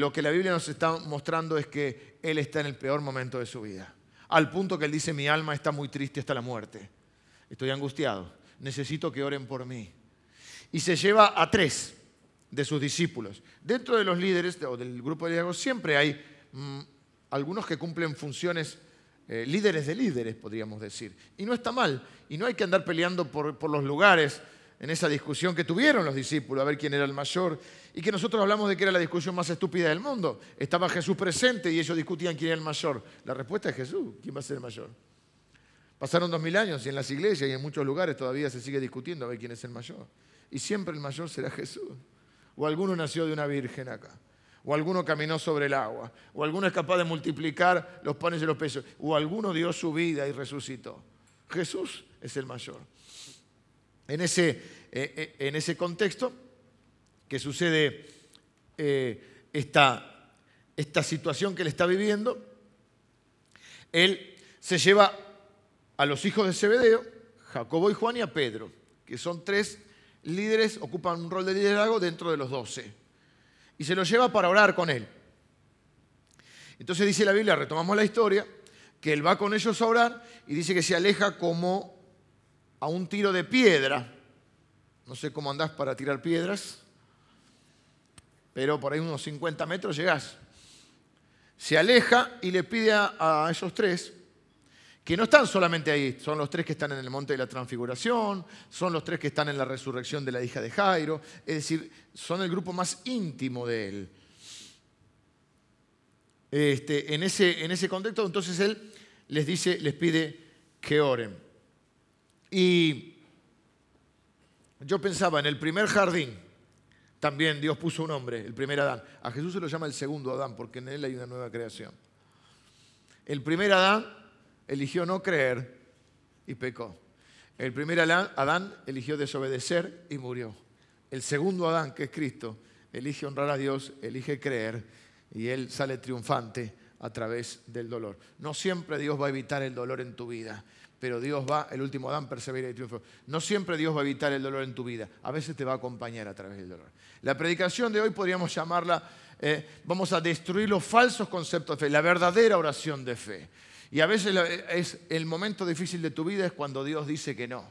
Lo que la Biblia nos está mostrando es que Él está en el peor momento de su vida. Al punto que Él dice, mi alma está muy triste hasta la muerte. Estoy angustiado. Necesito que oren por mí. Y se lleva a tres de sus discípulos. Dentro de los líderes o del grupo de liderazgo siempre hay mm, algunos que cumplen funciones, eh, líderes de líderes, podríamos decir. Y no está mal. Y no hay que andar peleando por, por los lugares en esa discusión que tuvieron los discípulos, a ver quién era el mayor, y que nosotros hablamos de que era la discusión más estúpida del mundo. Estaba Jesús presente y ellos discutían quién era el mayor. La respuesta es Jesús, ¿quién va a ser el mayor? Pasaron dos mil años y en las iglesias y en muchos lugares todavía se sigue discutiendo a ver quién es el mayor. Y siempre el mayor será Jesús. O alguno nació de una virgen acá. O alguno caminó sobre el agua. O alguno es capaz de multiplicar los panes y los peces. O alguno dio su vida y resucitó. Jesús es el mayor. En ese, eh, eh, en ese contexto que sucede eh, esta, esta situación que él está viviendo, él se lleva a los hijos de Zebedeo, Jacobo y Juan y a Pedro, que son tres líderes, ocupan un rol de liderazgo dentro de los doce. Y se los lleva para orar con él. Entonces dice la Biblia, retomamos la historia, que él va con ellos a orar y dice que se aleja como a un tiro de piedra. No sé cómo andás para tirar piedras, pero por ahí unos 50 metros llegás. Se aleja y le pide a, a esos tres que no están solamente ahí, son los tres que están en el monte de la transfiguración, son los tres que están en la resurrección de la hija de Jairo, es decir, son el grupo más íntimo de él. Este, en, ese, en ese contexto, entonces él les dice, les pide que oren. Y yo pensaba, en el primer jardín, también Dios puso un hombre, el primer Adán. A Jesús se lo llama el segundo Adán, porque en él hay una nueva creación. El primer Adán eligió no creer y pecó. El primer Adán eligió desobedecer y murió. El segundo Adán, que es Cristo, elige honrar a Dios, elige creer y él sale triunfante a través del dolor. No siempre Dios va a evitar el dolor en tu vida, pero Dios va, el último Adán persevera y triunfa. No siempre Dios va a evitar el dolor en tu vida, a veces te va a acompañar a través del dolor. La predicación de hoy podríamos llamarla, eh, vamos a destruir los falsos conceptos de fe, la verdadera oración de fe. Y a veces es el momento difícil de tu vida es cuando Dios dice que no.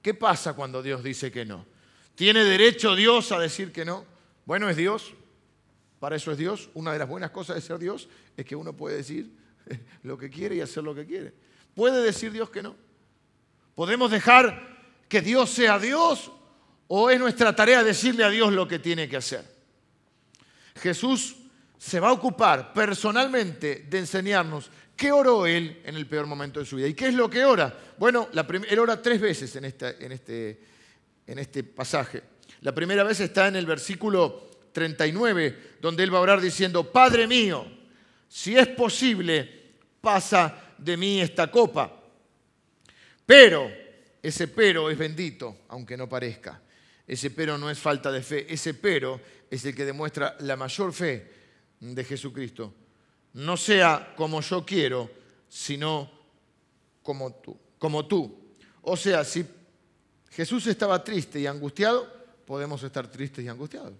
¿Qué pasa cuando Dios dice que no? ¿Tiene derecho Dios a decir que no? Bueno, es Dios. Para eso es Dios. Una de las buenas cosas de ser Dios es que uno puede decir lo que quiere y hacer lo que quiere. ¿Puede decir Dios que no? ¿Podemos dejar que Dios sea Dios o es nuestra tarea decirle a Dios lo que tiene que hacer? Jesús se va a ocupar personalmente de enseñarnos ¿Qué oró él en el peor momento de su vida? ¿Y qué es lo que ora? Bueno, él ora tres veces en, en, este, en este pasaje. La primera vez está en el versículo 39, donde él va a orar diciendo, Padre mío, si es posible, pasa de mí esta copa. Pero, ese pero es bendito, aunque no parezca. Ese pero no es falta de fe, ese pero es el que demuestra la mayor fe de Jesucristo no sea como yo quiero, sino como tú, como tú. O sea, si Jesús estaba triste y angustiado, podemos estar tristes y angustiados.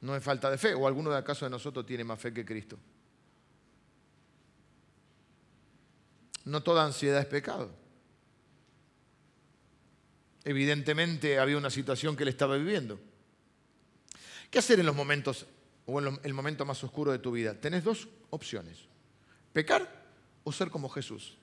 No es falta de fe, o alguno de acaso de nosotros tiene más fe que Cristo. No toda ansiedad es pecado. Evidentemente había una situación que él estaba viviendo. ¿Qué hacer en los momentos o en el momento más oscuro de tu vida, tenés dos opciones, pecar o ser como Jesús.